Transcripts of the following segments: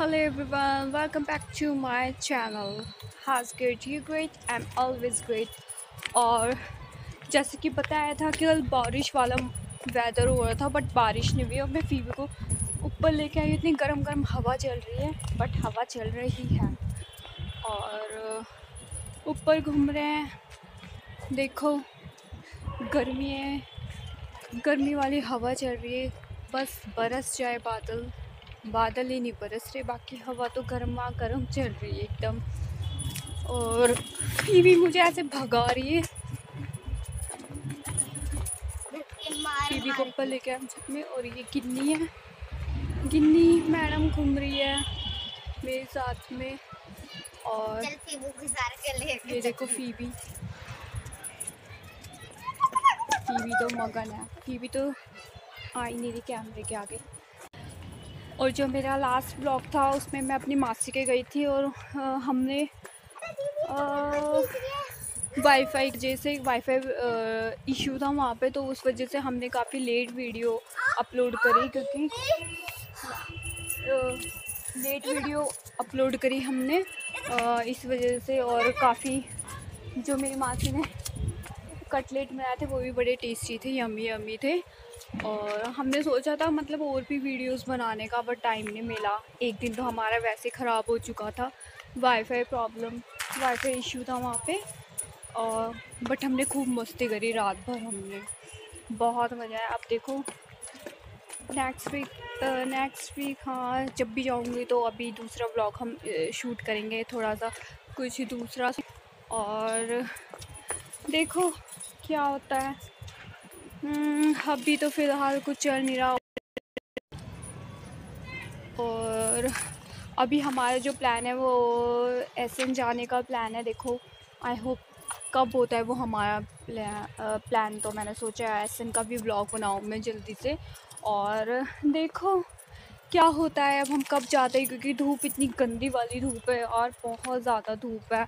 Hello everyone, welcome back to my channel. How's great? You great? I'm always great. और जैसे कि बताया था कि कल बारिश वाला वेदर हो रहा था बट बारिश नहीं हुई और मैं फीवी को ऊपर लेके आई इतनी गर्म गर्म हवा चल रही है बट हवा चल रही है और ऊपर घूम रहे हैं देखो गर्मी है गर्मी वाली हवा चल रही है बस बरस जाए बादल बादल ही नहीं बरस रहे बाकी हवा तो गर्मा गर्म चल रही है एकदम। और भी मुझे ऐसे भगा रही है। टीवी को ऊपर लेके आए छत में और ये गिन्नी है। गिन्नी मैडम घूम रही है मेरे साथ में। और ये देखो फीबी फीबी तो मगन है फीबी तो आई नहीं रही कैमरे के आगे। और जो मेरा लास्ट ब्लॉग था उसमें मैं अपनी मासी के गई थी और आ, हमने वाईफाई जैसे वाईफाई इशू था वहाँ पे तो उस वजह से हमने काफ़ी लेट वीडियो अपलोड करी क्योंकि लेट वीडियो अपलोड करी हमने आ, इस वजह से और काफ़ी जो मेरी मासी ने कटलेट बनाए थे वो भी बड़े टेस्टी थे यमी यमी थे। और हमने सोचा था मतलब और भी वीडियोस बनाने का बट टाइम नहीं मिला। एक दिन तो हमारा वैसे ख़राब हो चुका था। वाईफाई प्रॉब्लम वाईफाई इशू था वहाँ पे। और बट हमने खूब मस्ती करी रात भर हमने। बहुत मज़ा आया। अब देखो नेक्स्ट वीक नेक्स्ट वीक हाँ जब भी जाऊँगी तो अभी दूसरा ब्लॉग हम शूट करेंगे। थोड़ा सा कुछ दूसरा। और, देखो, क्या होता है। अभी तो फ़िलहाल कुछ चल नहीं रहा और अभी हमारा जो प्लान है वो एस एन जाने का प्लान है, देखो। आई होप कब होता है वो हमारा प्लान तो मैंने सोचा है एस एन का भी ब्लॉग बनाऊँ मैं जल्दी से। और देखो क्या होता है, अब हम कब जाते हैं, क्योंकि धूप इतनी गंदी वाली धूप है और बहुत ज़्यादा धूप है।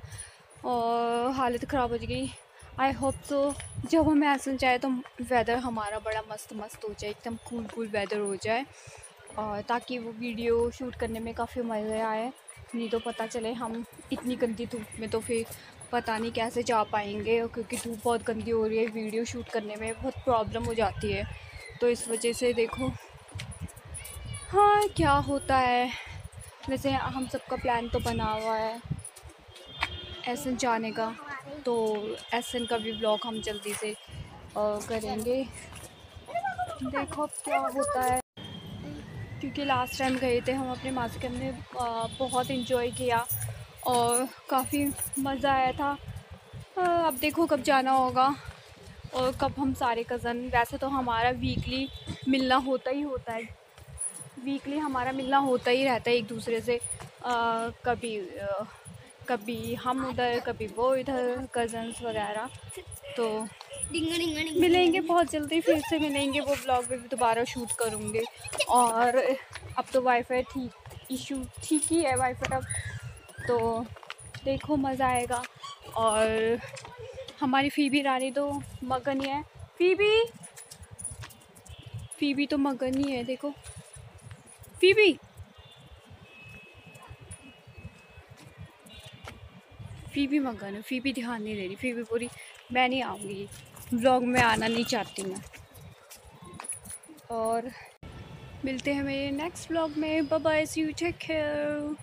और हालत ख़राब हो जाएगी आई होप तो जब हमें ऐसा चाहे तो वेदर हमारा बड़ा मस्त मस्त हो जाए, एकदम कूल कूल वेदर हो जाए और ताकि वो वीडियो शूट करने में काफ़ी मज़ा आए। नहीं तो पता चले हम इतनी गंदी धूप में तो फिर पता नहीं कैसे जा पाएँगे क्योंकि धूप बहुत गंदी हो रही है वीडियो शूट करने में बहुत प्रॉब्लम हो जाती है। तो इस वजह से देखो हाँ क्या होता है? वैसे हम सबका प्लान तो बना हुआ है ऐसे जाने का। तो एसएन का भी ब्लॉग हम जल्दी से करेंगे। देखो क्या होता है। क्योंकि लास्ट टाइम गए थे हम अपने मासी के हमने बहुत इन्जॉय किया और काफ़ी मज़ा आया था। अब देखो कब जाना होगा और कब हम सारे कज़न वैसे तो हमारा वीकली मिलना होता ही होता है। वीकली हमारा मिलना होता ही रहता है एक दूसरे से। आ, कभी आ, कभी हम उधर, कभी वो इधर कज़न्स वगैरह। तो मिलेंगे बहुत जल्दी, फिर से मिलेंगे वो ब्लॉग भी दोबारा शूट करूँगे। और अब तो वाईफाई ठीक इशू ठीक ही है वाईफाई अब तो देखो, मज़ा आएगा। और हमारी फ़ीबी रानी तो मगन ही है। फ़ीबी फ़ीबी तो मगन ही है, देखो। फ़ीबी फ़ी भी मगन है फिर भी ध्यान नहीं दे रही, फिर भी पूरी मैं नहीं आऊँगी ब्लॉग में आना नहीं चाहती मैं। और मिलते हैं मेरे नेक्स्ट ब्लॉग में। Bye see you take care